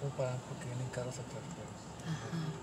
puedo parar porque vienen carros atrás. Pero...